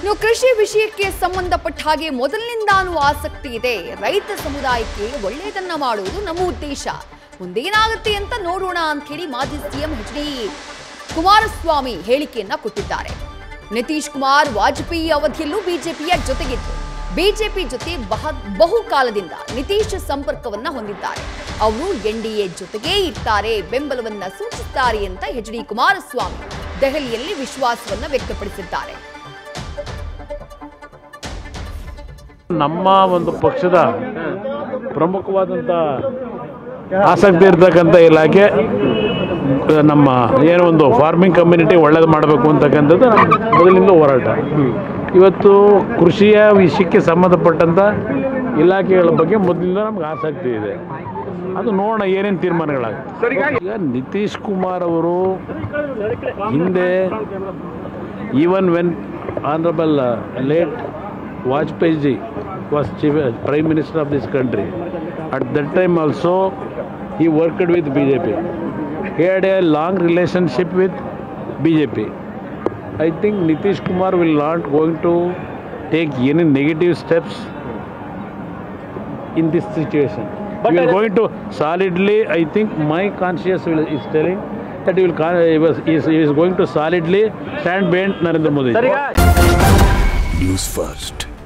ಇನ್ನು ಕೃಷಿ ವಿಷಯಕ್ಕೆ ಸಂಬಂಧಪಟ್ಟ ಹಾಗೆ ಮೊದಲಿನಿಂದಾನು ಆಸಕ್ತಿ ಇದೆ. ರೈತ ಸಮುದಾಯಕ್ಕೆ ಒಳ್ಳೆಯದನ್ನ ಮಾಡುವುದು ನಮ್ಮ ಉದ್ದೇಶ. ಮುಂದೇನಾಗುತ್ತೆ ಅಂತ ನೋಡೋಣ ಅಂತ ಹೇಳಿ ಮಾಜಿ ಸಿಎಂ ಎಚ್ ಡಿ ಕುಮಾರಸ್ವಾಮಿ ಹೇಳಿಕೆಯನ್ನ ಕೊಟ್ಟಿದ್ದಾರೆ. ನಿತೀಶ್ ಕುಮಾರ್ ವಾಜಪೇಯಿ ಅವಧಿಯಲ್ಲೂ ಬಿಜೆಪಿಯ ಜೊತೆಗಿತ್ತು ಬಿಜೆಪಿ ಜೊತೆ ಬಹ ಬಹುಕಾಲದಿಂದ ನಿತೀಶ್ ಸಂಪರ್ಕವನ್ನ ಹೊಂದಿದ್ದಾರೆ. ಅವರು ಎನ್ ಡಿ ಎ ಜೊತೆಗೇ ಇರ್ತಾರೆ, ಬೆಂಬಲವನ್ನ ಸೂಚಿಸುತ್ತಾರೆ ಅಂತ ಎಚ್ ಡಿ ಕುಮಾರಸ್ವಾಮಿ ದೆಹಲಿಯಲ್ಲಿ ವಿಶ್ವಾಸವನ್ನ ವ್ಯಕ್ತಪಡಿಸಿದ್ದಾರೆ. ನಮ್ಮ ಒಂದು ಪಕ್ಷದ ಪ್ರಮುಖವಾದಂಥ ಆಸಕ್ತಿ ಇರ್ತಕ್ಕಂಥ ಇಲಾಖೆ, ನಮ್ಮ ಏನೋ ಒಂದು ಫಾರ್ಮಿಂಗ್ ಕಮ್ಯುನಿಟಿ ಒಳ್ಳೇದು ಮಾಡಬೇಕು ಅಂತಕ್ಕಂಥದ್ದು ಮೊದಲಿಂದ ಹೋರಾಟ. ಇವತ್ತು ಕೃಷಿಯ ವಿಷಯಕ್ಕೆ ಸಂಬಂಧಪಟ್ಟಂಥ ಇಲಾಖೆಗಳ ಬಗ್ಗೆ ಮೊದಲಿಂದ ನಮ್ಗೆ ಆಸಕ್ತಿ ಇದೆ. ಅದು ನೋಡೋಣ ಏನೇನು ತೀರ್ಮಾನಗಳಾಗುತ್ತೆ. ಈಗ ನಿತೀಶ್ ಕುಮಾರ್ ಅವರು ಹಿಂದೆ even when honourable late Vajpayee was chief, uh, prime minister of this country. At that time also, he worked with BJP. He had a long relationship with BJP. I think Nitish Kumar will not going to take any negative steps in this situation. But we are going to solidly, I think my conscience will, is telling that he, will, he, was, he is, he is going to solidly stand behind Narendra Modi. News first.